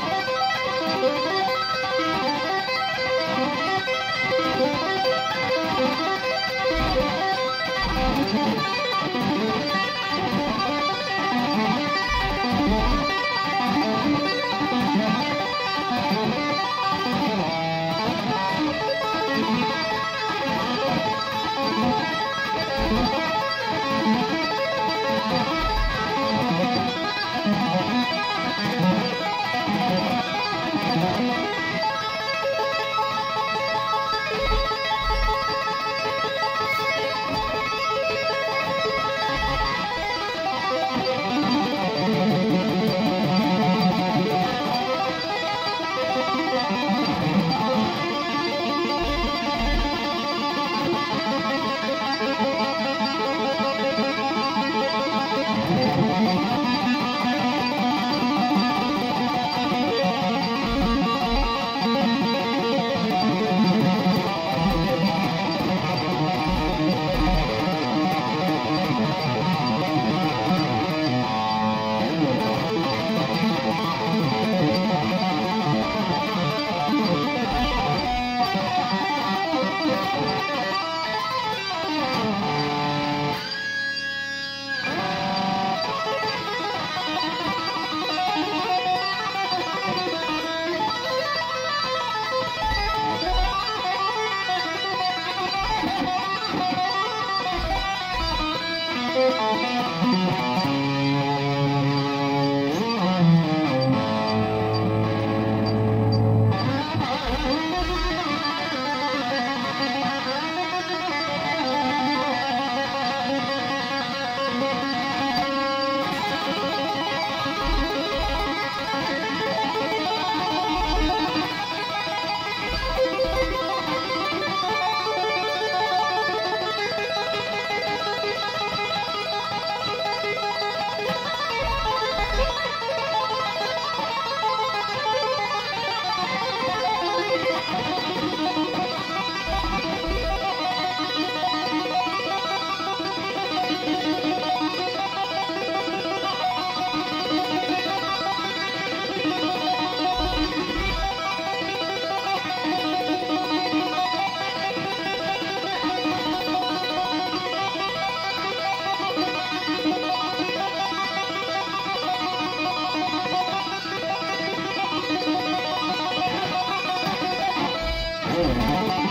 Bye. Oh, my God.